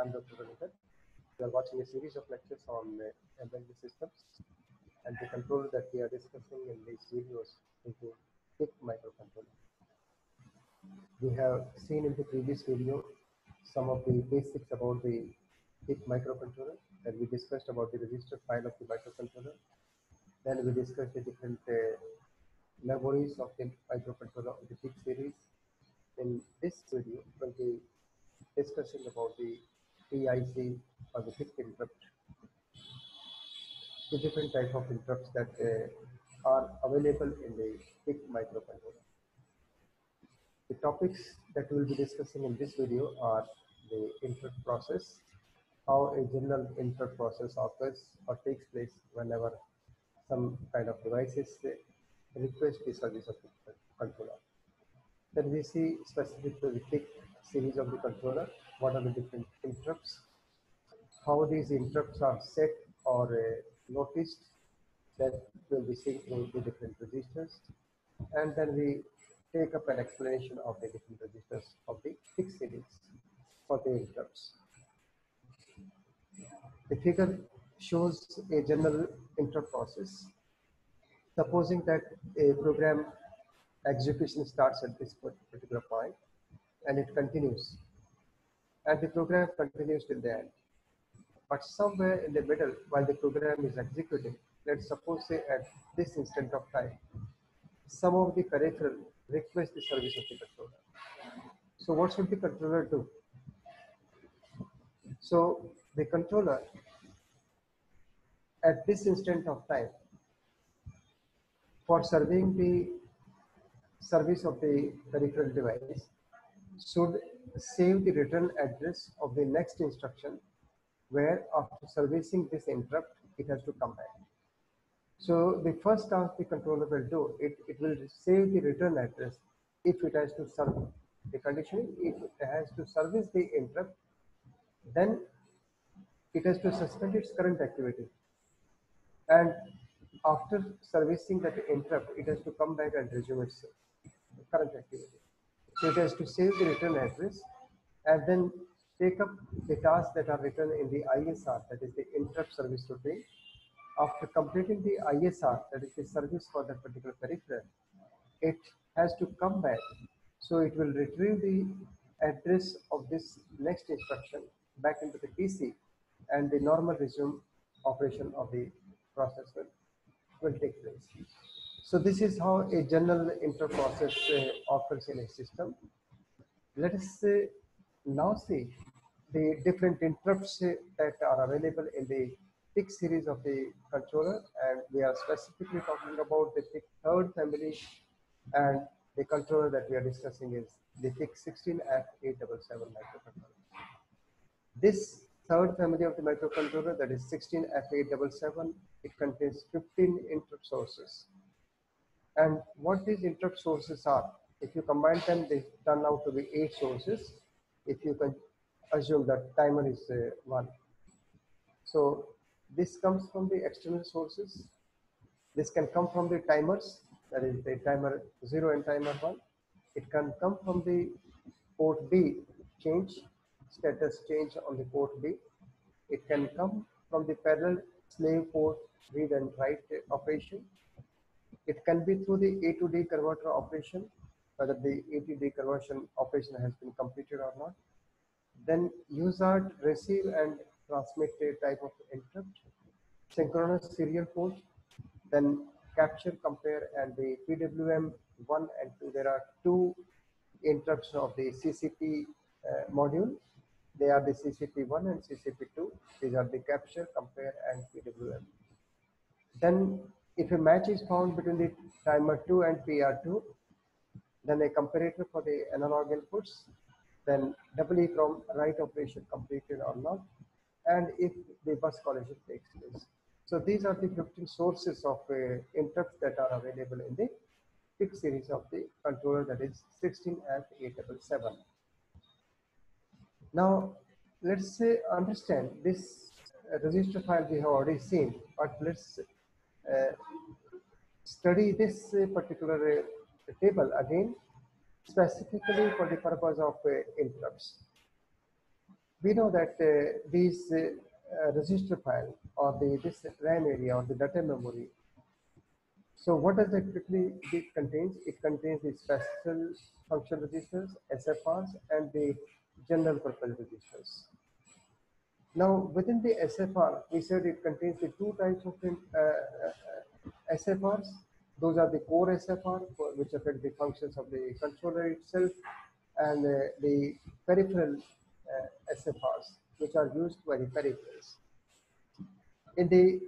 I'm Dr. We are watching a series of lectures on uh, embedded systems and the controller that we are discussing in these videos is the PIC microcontroller. We have seen in the previous video some of the basics about the PIC microcontroller and we discussed about the register file of the microcontroller. Then we discussed the different uh, memories of the microcontroller of the PIC series. In this video, we'll be discussing about the PIC or the PIC interrupt, the different type of interrupts that uh, are available in the PIC microcontroller. The topics that we'll be discussing in this video are the interrupt process, how a general interrupt process occurs or takes place whenever some kind of devices request the service of the controller. Then we see specific to the PIC series of the controller, what are the different interrupts, how these interrupts are set or uh, noticed that will be seen through the different registers. And then we take up an explanation of the different registers of the PIC series for the interrupts. The figure shows a general interrupt process. Supposing that a program execution starts at this particular point and it continues and the program continues till the end. But somewhere in the middle, while the program is executing, let's suppose say at this instant of time, some of the peripheral request the service of the controller. So what should the controller do? So the controller at this instant of time for serving the service of the peripheral device should save the return address of the next instruction where after servicing this interrupt it has to come back. So the first task the controller will do, it, it will save the return address if it has to serve the condition, if it has to service the interrupt, then it has to suspend its current activity. And after servicing that interrupt, it has to come back and resume its current activity. So it has to save the return address and then take up the tasks that are written in the ISR, that is the interrupt service routine. After completing the ISR, that is the service for that particular peripheral, it has to come back. So it will retrieve the address of this next instruction back into the PC and the normal resume operation of the process will, will take place. So this is how a general interrupt process uh, occurs in a system. Let us uh, now see the different interrupts uh, that are available in the PIC series of the controller and we are specifically talking about the PIC third family and the controller that we are discussing is the PIC 16F877 microcontroller. This third family of the microcontroller that is 16F877 it contains 15 interrupt sources and what these interrupt sources are if you combine them they turn out to be eight sources if you can assume that timer is uh, one. So this comes from the external sources. This can come from the timers that is the timer 0 and timer 1 it can come from the port b change status change on the port b. It can come from the parallel slave port read and write operation it can be through the A to D converter operation, whether the A to D conversion operation has been completed or not. Then USART receive and transmit a type of interrupt, synchronous serial port, then capture, compare, and the PWM 1 and 2. There are two interrupts of the CCP uh, module. They are the CCP1 and CCP2. These are the capture, compare, and PWM. Then if a match is found between the timer 2 and PR2, then a comparator for the analog inputs, then double EPROM write operation completed or not, and if the bus collision takes place. So these are the 15 sources of uh, interrupts that are available in the PIC series of the controller that is 16F877. Now, let's say understand this register file we have already seen, but let's uh, study this uh, particular uh, table again specifically for the purpose of interrupts. we know that uh, these uh, uh, register file or the this RAM area or the data memory. So what does it quickly it contains? It contains the special function registers, SFRs, and the general purpose registers. Now within the SFR, we said it contains the two types of uh, uh, SFRs. Those are the core SFR, which affect the functions of the controller itself, and uh, the peripheral uh, SFRs, which are used by the peripherals. In the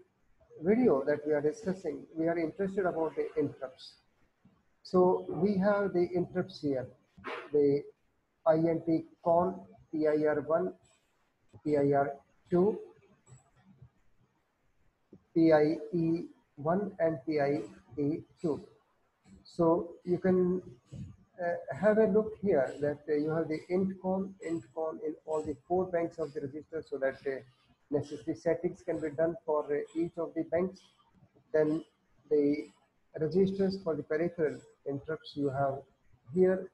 video that we are discussing, we are interested about the interrupts. So we have the interrupts here, the INT con PIR1, PIR2, PIE1 and PIE2. So you can uh, have a look here that uh, you have the int con, int con in all the four banks of the register so that uh, necessary settings can be done for uh, each of the banks. Then the registers for the peripheral interrupts you have here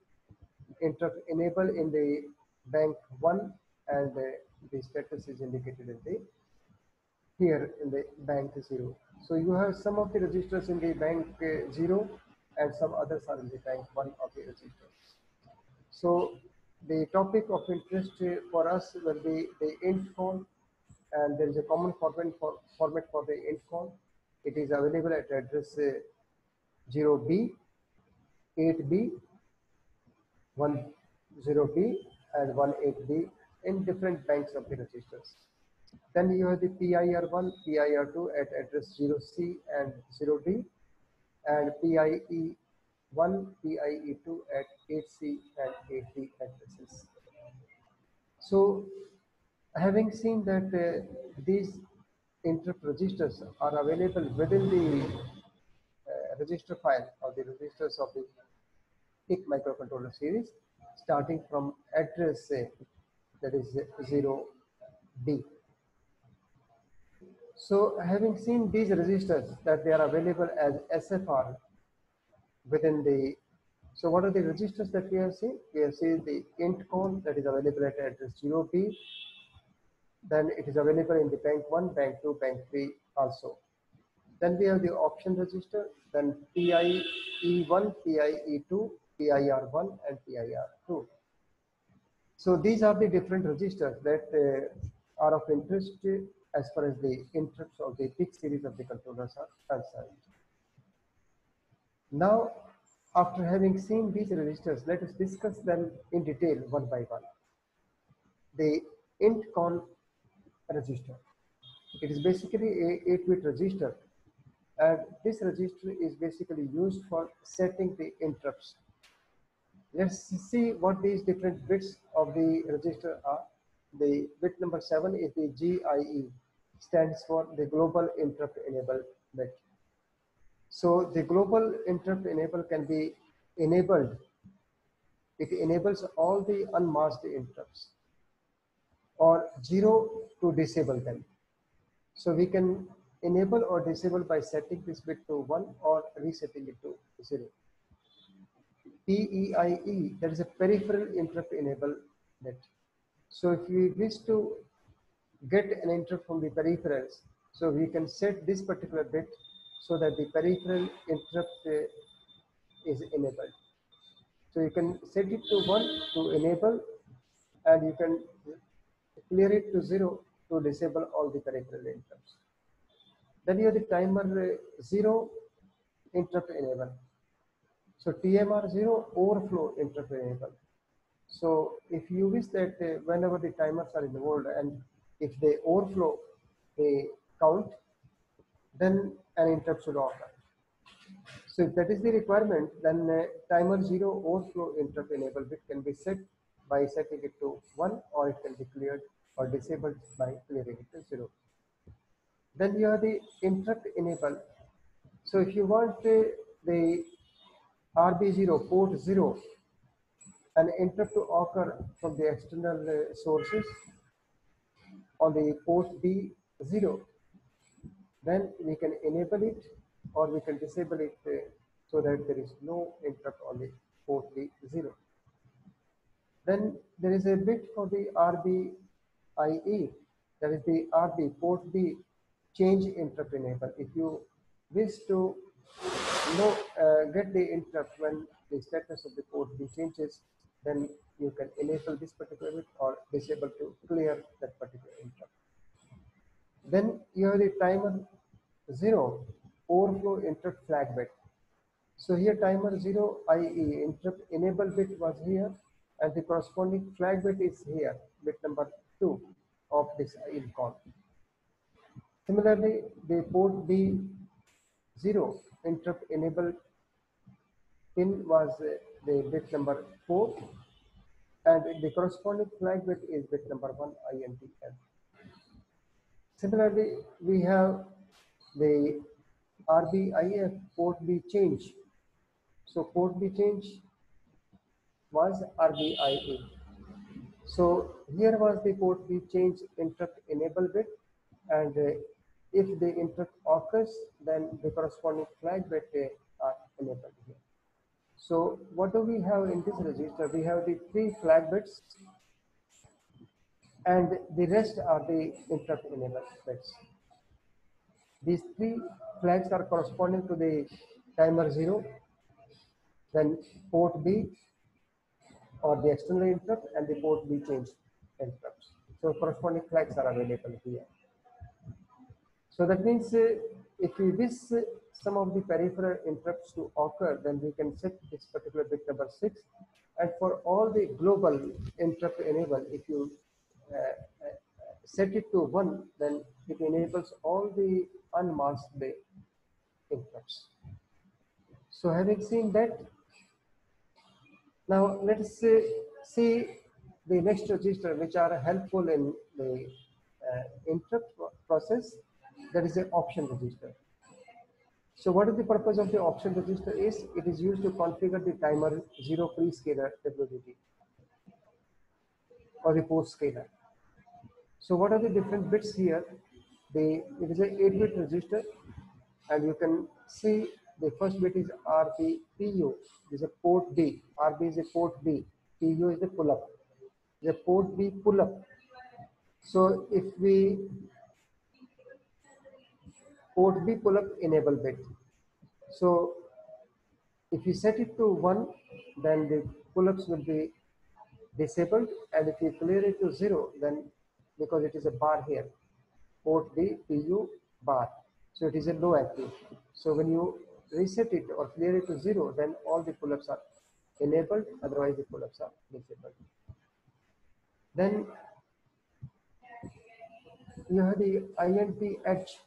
interrupt enable in the bank 1 and uh, the status is indicated in the here in the bank 0. So you have some of the registers in the bank uh, 0 and some others are in the bank 1 of the registers. So the topic of interest uh, for us will be the int and there is a common format for, format for the int. It is available at address uh, 0b, 8b, 10b and 18b in different banks of the registers. Then you have the PIR1, PIR2 at address 0c and 0d and PIE1, PIE2 at 8c and 8d addresses. So having seen that uh, these interrupt registers are available within the uh, register file or the registers of the PIC microcontroller series starting from address uh, that is 0B. So having seen these registers that they are available as SFR within the, so what are the registers that we have seen? We have seen the int con that is available at address 0B. Then it is available in the bank 1, bank 2, bank 3 also. Then we have the option register, then PIE1, PIE2, PIR1 and PIR2. So these are the different registers that uh, are of interest as far as the interrupts of the PIC series of the controllers are concerned. Now, after having seen these registers, let us discuss them in detail one by one. The intcon register. It is basically a 8-bit register and this register is basically used for setting the interrupts Let's see what these different bits of the register are. The bit number seven is the GIE, stands for the Global Interrupt Enable bit. So the Global Interrupt Enable can be enabled. It enables all the unmasked interrupts or zero to disable them. So we can enable or disable by setting this bit to one or resetting it to zero. PEIE, that is a peripheral interrupt enable bit. So if we wish to get an interrupt from the peripherals, so we can set this particular bit so that the peripheral interrupt uh, is enabled. So you can set it to one to enable and you can clear it to zero to disable all the peripheral interrupts. Then you have the timer uh, zero interrupt enable. So TMR0 overflow interrupt enable. So if you wish that uh, whenever the timers are involved and if they overflow a count, then an interrupt should occur. So if that is the requirement, then uh, timer zero overflow interrupt enable bit can be set by setting it to one or it can be cleared or disabled by clearing it to zero. Then you have the interrupt enable. So if you want uh, the RB0, port 0, an interrupt to occur from the external uh, sources on the port B0, then we can enable it or we can disable it uh, so that there is no interrupt on the port B0. Then there is a bit for the RB IE, that is the RB, port B change interrupt enable. If you wish to know, uh, get the interrupt when the status of the port B changes, then you can enable this particular bit or disable to clear that particular interrupt. Then you have the timer zero overflow interrupt flag bit. So here timer 0 IE interrupt enable bit was here and the corresponding flag bit is here, bit number 2 of this INTCON. Similarly, the port B0 interrupt enable pin was uh, the bit number 4 and the corresponding flag bit is bit number 1 INTF. Similarly, we have the RBIF port B change so port B change was RBIE. So here was the port B change interrupt enable bit and uh, if the interrupt occurs then the corresponding flag bit uh, are enabled here. So what do we have in this register? We have the three flag bits and the rest are the interrupt enable bits. These three flags are corresponding to the timer 0 then port B or the external interrupt and the port B change interrupts. So corresponding flags are available here. So that means uh, if we wish uh, some of the peripheral interrupts to occur, then we can set this particular bit number six. And for all the global interrupt enable, if you uh, uh set it to one, then it enables all the unmasked interrupts. So having seen that, now let's uh, see the next register which are helpful in the uh, interrupt process. That is the option register. So what is the purpose of the option register is it is used to configure the timer zero prescaler WDT or the post scaler. So what are the different bits here? The it is a 8-bit register and you can see the first bit is RB PU. Is a port B. RB is a port B. PU is the pull up. The port B pull up. So if we port B pull up enable bit. So if you set it to one, then the pull ups will be disabled. And if you clear it to zero, then because it is a bar here, port B PU bar. So it is a low active. So when you reset it or clear it to zero, then all the pull-ups are enabled, otherwise the pull-ups are disabled. Then you have the INT edge,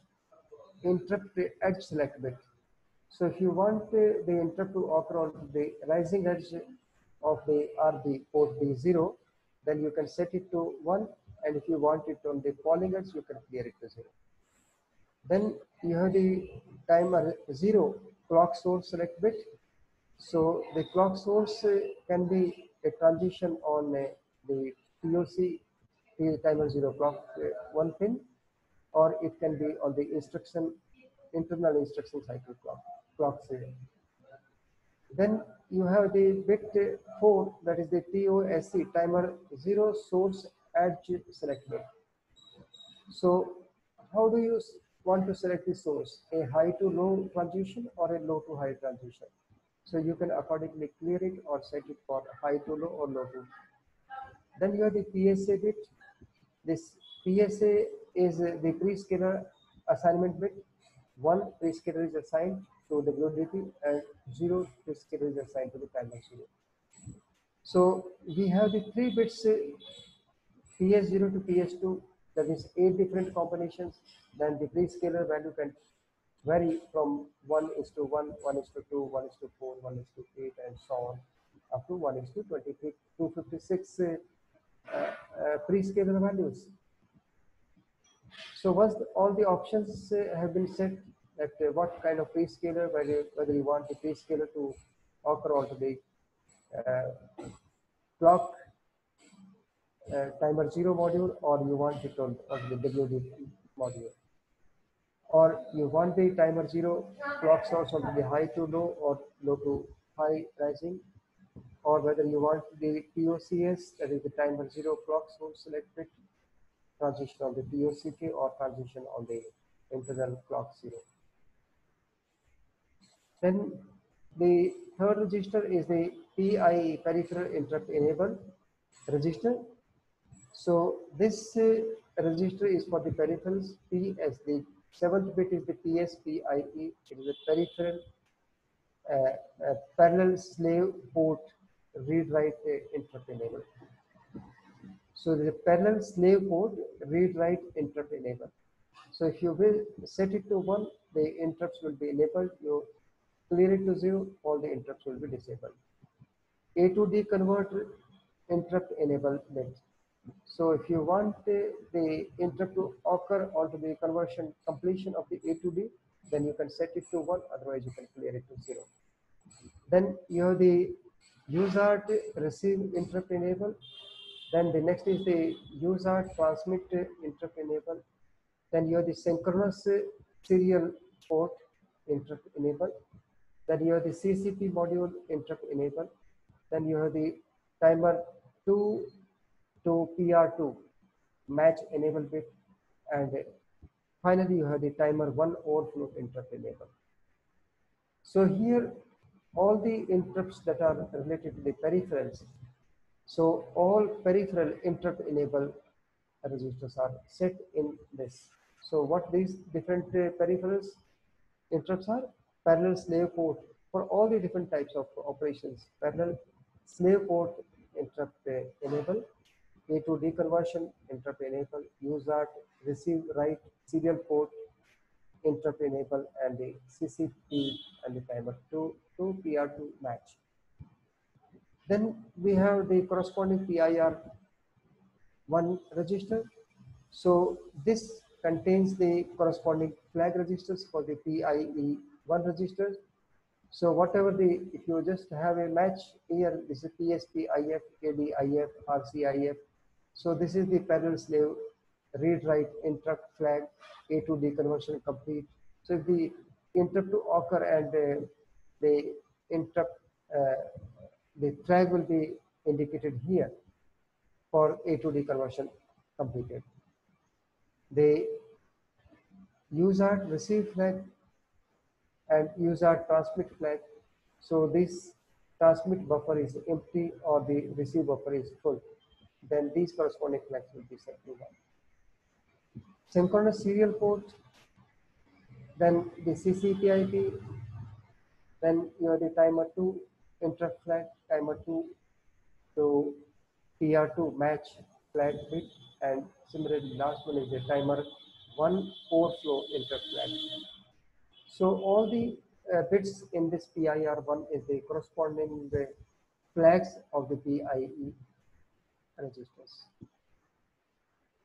interrupt edge select bit. So if you want uh, the interrupt to occur on the rising edge of the RB port B0, then you can set it to 1 and if you want it on the falling edge, you can clear it to 0. Then you have the timer 0 clock source select bit. So the clock source uh, can be a transition on uh, the POC timer zero clock uh, one pin, or it can be on the instruction internal instruction cycle clock clock zero. Then you have the bit four that is the TOSC timer zero source edge select bit. So how do you want to select the source, a high to low transition or a low to high transition. So you can accordingly clear it or set it for high to low or low to. Then you have the PSA bit. This PSA is the prescaler assignment bit. One prescaler is assigned to the WDT and zero prescaler is assigned to the timer zero. So we have the three bits PS0 to PS2 that is eight different combinations, then the prescaler value can vary from 1 is to 1, 1 is to 2, 1 is to 4, 1 is to 8, and so on, up to 1 is to 23, 256 uh, uh, prescaler values. So once the, all the options uh, have been set, that uh, what kind of prescaler, whether, whether you want the prescaler to occur onto the uh, clock uh, timer zero module or you want it on, on the WDT module. Or you want the timer zero clock source on the high to low or low to high rising or whether you want the POCS that is the timer zero clock source selected transition on the POCK or transition on the internal clock zero. Then the third register is the PIE peripheral interrupt enable register. So this uh, register is for the peripherals P as the seventh bit is the PSPIE. It is a peripheral uh, parallel slave port read write uh, interrupt enable. So the parallel slave port read write interrupt enable. So if you will set it to one, the interrupts will be enabled. You clear it to zero, all the interrupts will be disabled. A to D converter interrupt enable bit. So if you want uh, the interrupt to occur onto the conversion completion of the A to D, then you can set it to one, otherwise you can clear it to zero. Then you have the USART receive interrupt enable. Then the next is the USART transmit interrupt enable. Then you have the synchronous serial port interrupt enable. Then you have the CCP module interrupt enable. Then you have the timer 2 to PR2 match enable bit. And finally, you have the timer 1 overflow interrupt enable. So here all the interrupts that are related to the peripherals. So all peripheral interrupt enable registers are set in this. So what these different uh, peripherals interrupts are? Parallel slave port for all the different types of operations. Parallel slave port interrupt uh, enable, A to D conversion interrupt enable, USART receive write serial port interrupt enable and the CCP and the timer to, to PR2 match. Then we have the corresponding PIR one register. So this contains the corresponding flag registers for the PIE one registers. So whatever the, if you just have a match here, this is PSPIF, ADIF, RCIF. So this is the parallel slave read write interrupt flag A to D conversion complete. So if the interrupt to occur and uh, the interrupt, uh, the flag will be indicated here for A to D conversion completed. The USART receive flag and USART transmit flag. So this transmit buffer is empty or the receive buffer is full. Then these corresponding flags will be set to one synchronous serial port, then the CCPIP, then you have the timer 2 interrupt flag, timer 2 to PR2 match flag bit, and similarly last one is the timer 1 overflow interrupt flag. So all the uh, bits in this PIR1 is the corresponding the flags of the PIE registers.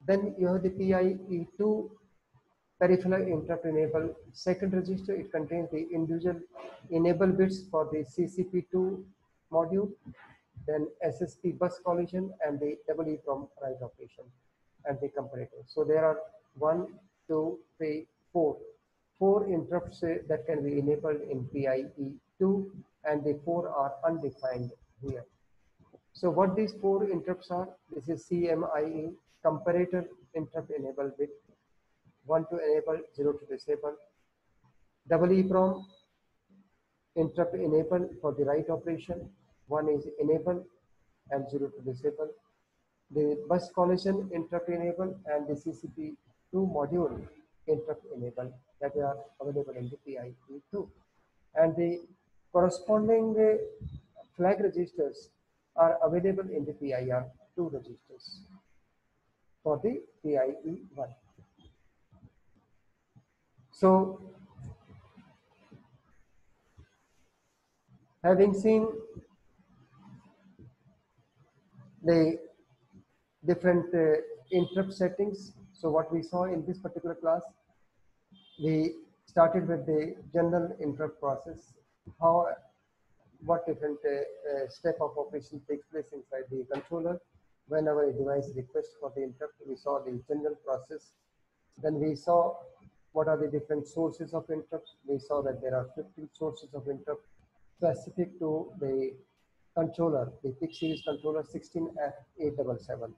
Then you have the PIE2 peripheral interrupt enable second register. It contains the individual enable bits for the CCP2 module, then SSP bus collision and the EEPROM write operation and the comparator. So there are one, two, three, four, four interrupts uh, that can be enabled in PIE2 and the four are undefined here. So what these four interrupts are, this is CMIE, comparator interrupt enable bit, one to enable, zero to disable, double EEPROM interrupt enable for the write operation, one is enable and zero to disable, the bus collision interrupt enable and the CCP2 module interrupt enable that are available in the PIE2. And the corresponding uh, flag registers are available in the PIR2 registers for the PIE1. So, having seen the different uh, interrupt settings, so what we saw in this particular class, we started with the general interrupt process, how what different uh, uh, step of operation takes place inside the controller whenever a device requests for the interrupt, we saw the general process. Then we saw what are the different sources of interrupts. We saw that there are 15 sources of interrupt specific to the controller, the PIC series controller 16F877.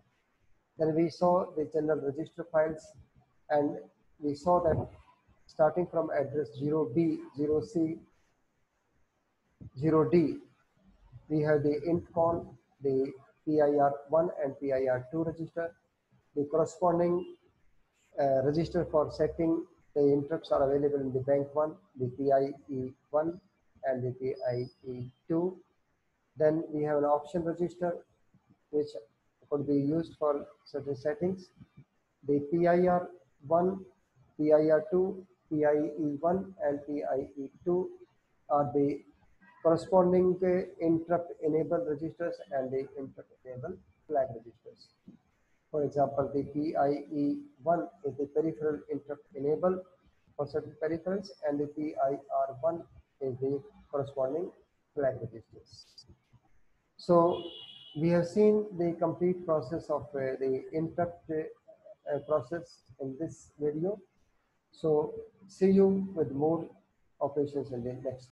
Then we saw the general register files and we saw that starting from address 0B, 0C, 0D, we have the intcon, the PIR1 and PIR2 register. The corresponding uh, register for setting the interrupts are available in the bank 1, the PIE1 and the PIE2. Then we have an option register which could be used for certain settings. The PIR1, PIR2, PIE1 and PIE2 are the corresponding uh, interrupt enable registers and the interrupt enable flag registers. For example, the PIE1 is the peripheral interrupt enable for certain peripherals and the PIR1 is the corresponding flag registers. So we have seen the complete process of uh, the interrupt uh, process in this video. So see you with more operations in the next